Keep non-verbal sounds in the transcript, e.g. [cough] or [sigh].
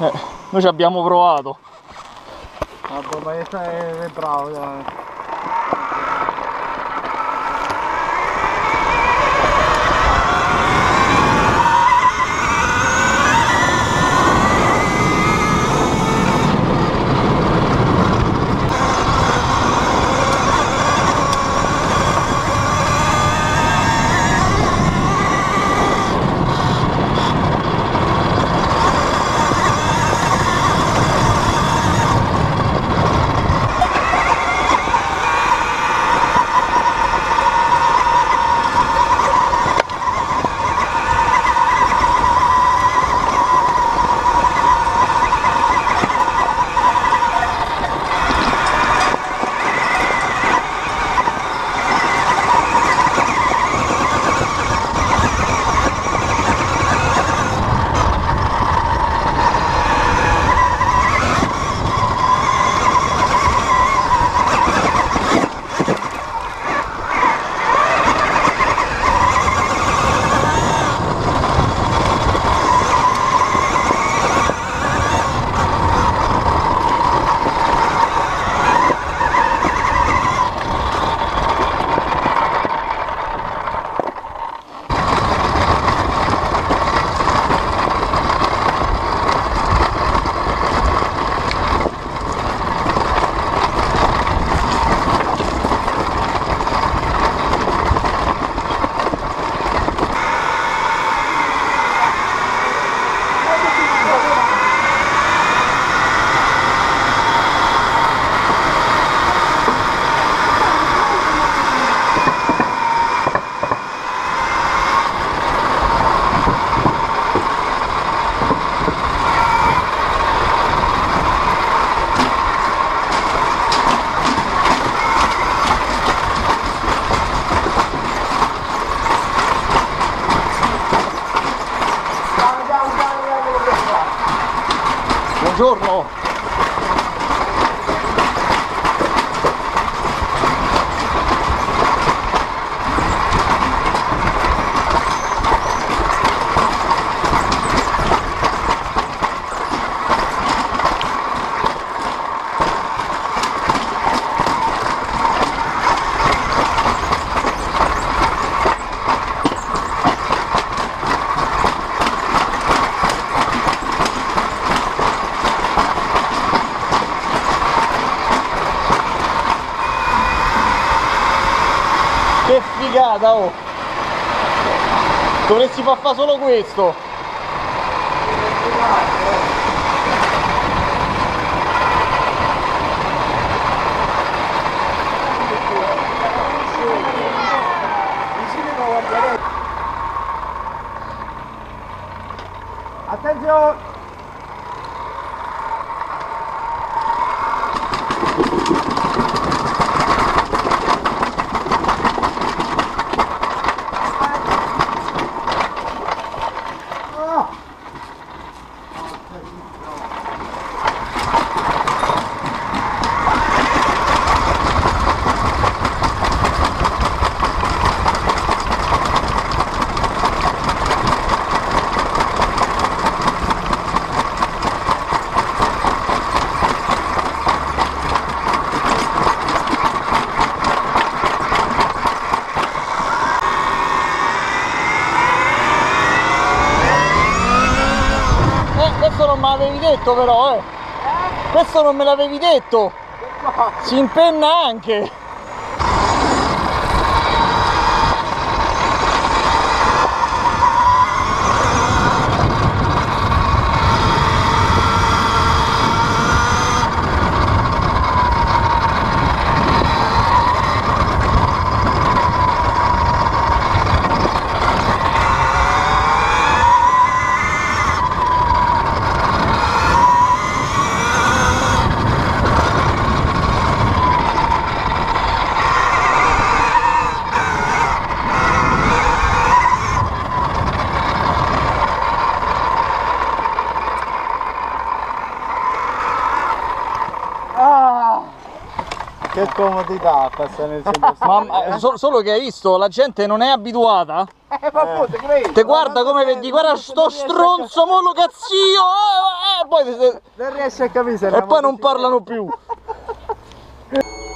Eh, noi ci abbiamo provato. Vabbè, ma è, bravo, dai. Buongiorno. Che figata oh! Dovresti far fare solo questo! Attenzione! Eh, questo non me l'avevi detto però, eh! Questo non me l'avevi detto! Si impenna anche! Che comodità passare nel centro Ma eh, so- solo che hai visto, la gente non è abituata. Eh, ma credi? Te guarda come vedi, guarda sto stronzo, mo lo cazzio! Eh, eh, poi, Non riesci a capire se e poi non parlano più. [laughs]